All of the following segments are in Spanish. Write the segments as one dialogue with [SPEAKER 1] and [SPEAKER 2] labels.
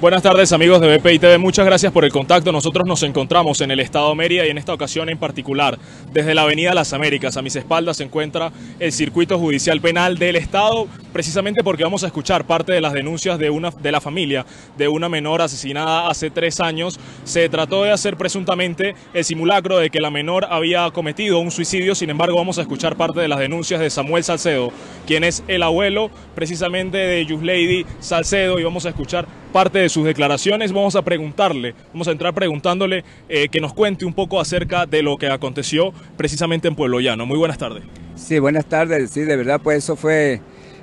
[SPEAKER 1] Buenas tardes amigos de BPI TV, muchas gracias por el contacto. Nosotros nos encontramos en el estado Mérida y en esta ocasión en particular desde la avenida Las Américas. A mis espaldas se encuentra el circuito judicial penal del estado, precisamente porque vamos a escuchar parte de las denuncias de, una, de la familia de una menor asesinada hace tres años. Se trató de hacer presuntamente el simulacro de que la menor había cometido un suicidio, sin embargo vamos a escuchar parte de las denuncias de Samuel Salcedo, quien es el abuelo precisamente de Lady Salcedo y vamos a escuchar parte de sus declaraciones. Vamos a preguntarle, vamos a entrar preguntándole eh, que nos cuente un poco acerca de lo que aconteció precisamente en Pueblo Llano. Muy buenas tardes.
[SPEAKER 2] Sí, buenas tardes. Sí, de verdad, pues eso fue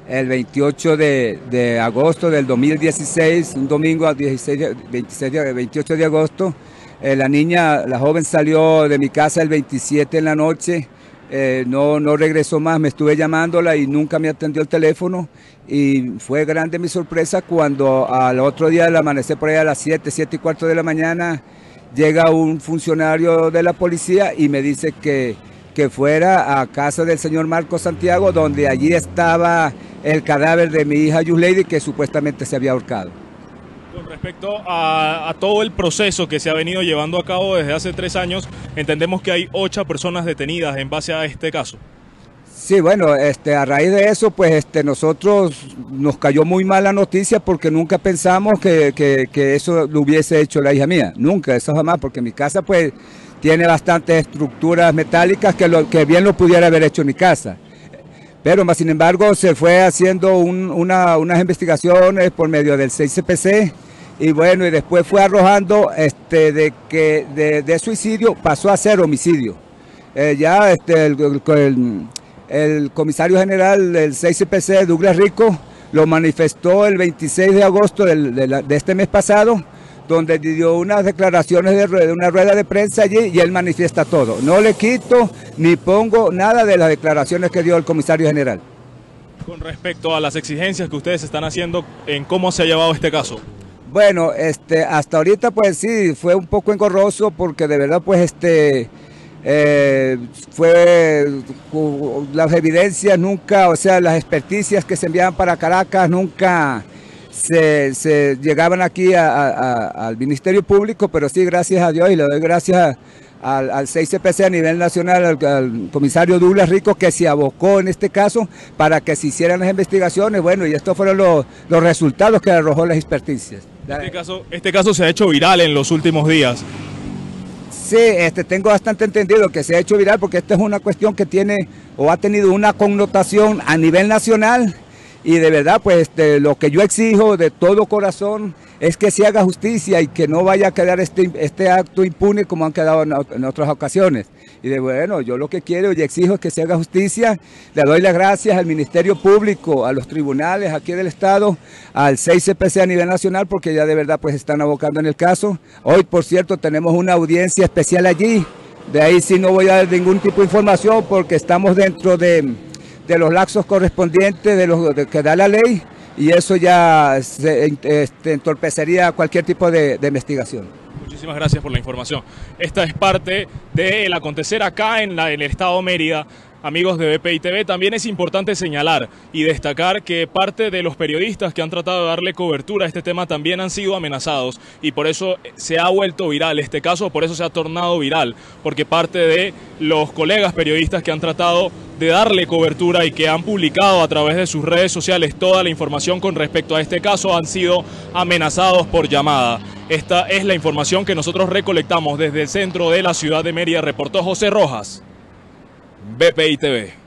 [SPEAKER 2] el 28 de, agosto del 2016, un domingo 16, 26, 28 de agosto. Eh, la niña, la joven salió de mi casa el 27 en la noche eh, no, no regresó más, me estuve llamándola y nunca me atendió el teléfono y fue grande mi sorpresa cuando al otro día del amanecer por ahí a las 7, 7 y cuarto de la mañana llega un funcionario de la policía y me dice que, que fuera a casa del señor Marco Santiago donde allí estaba el cadáver de mi hija Yuslady que supuestamente se había ahorcado.
[SPEAKER 1] Con respecto a, todo el proceso que se ha venido llevando a cabo desde hace tres años, entendemos que hay ocho personas detenidas en base a este caso.
[SPEAKER 2] Sí, bueno, este, a raíz de eso, pues este, nosotros nos cayó muy mal la noticia porque nunca pensamos que, eso lo hubiese hecho la hija mía. Nunca, eso jamás, porque mi casa pues tiene bastantes estructuras metálicas que, lo, que bien lo pudiera haber hecho mi casa. Pero más sin embargo se fue haciendo unas investigaciones por medio del 6CPC y bueno, y después fue arrojando este, de que de, suicidio pasó a ser homicidio. Eh, ya este, el, comisario general del 6CPC, Douglas Rico, lo manifestó el 26 de agosto de, este mes pasado, donde dio unas declaraciones de, de, una rueda de prensa allí y él manifiesta todo. No le quito ni pongo nada de las declaraciones que dio el comisario general.
[SPEAKER 1] Con respecto a las exigencias que ustedes están haciendo en cómo se ha llevado este caso.
[SPEAKER 2] Bueno, este, hasta ahorita pues sí, fue un poco engorroso porque de verdad pues este, eh, fue las evidencias nunca, o sea, las experticias que se enviaban para Caracas nunca se, llegaban aquí al Ministerio Público, pero sí, gracias a Dios y le doy gracias al, al 6CPC a nivel nacional, al, comisario Douglas Rico, que se abocó en este caso para que se hicieran las investigaciones. Bueno, y estos fueron los, los resultados que arrojó las experticias.
[SPEAKER 1] Este caso, este caso se ha hecho viral en los últimos días.
[SPEAKER 2] Sí, este, tengo bastante entendido que se ha hecho viral porque esta es una cuestión que tiene o ha tenido una connotación a nivel nacional y de verdad pues este, lo que yo exijo de todo corazón es que se haga justicia y que no vaya a quedar este, este acto impune como han quedado en, otras ocasiones. Y de bueno, yo lo que quiero y exijo es que se haga justicia. Le doy las gracias al Ministerio Público, a los tribunales aquí del Estado, al 6CPC a nivel nacional, porque ya de verdad pues están abocando en el caso. Hoy, por cierto, tenemos una audiencia especial allí. De ahí sí no voy a dar ningún tipo de información porque estamos dentro de, de los laxos correspondientes de los que da la ley y eso ya este, entorpecería cualquier tipo de, investigación.
[SPEAKER 1] Muchísimas gracias por la información. Esta es parte del acontecer acá en, el estado Mérida amigos de BPI TV, también es importante señalar y destacar que parte de los periodistas que han tratado de darle cobertura a este tema también han sido amenazados y por eso se ha vuelto viral este caso, por eso se ha tornado viral, porque parte de los colegas periodistas que han tratado de darle cobertura y que han publicado a través de sus redes sociales toda la información con respecto a este caso han sido amenazados por llamada. Esta es la información que nosotros recolectamos desde el centro de la ciudad de Mérida, reportó José Rojas. BPI TV.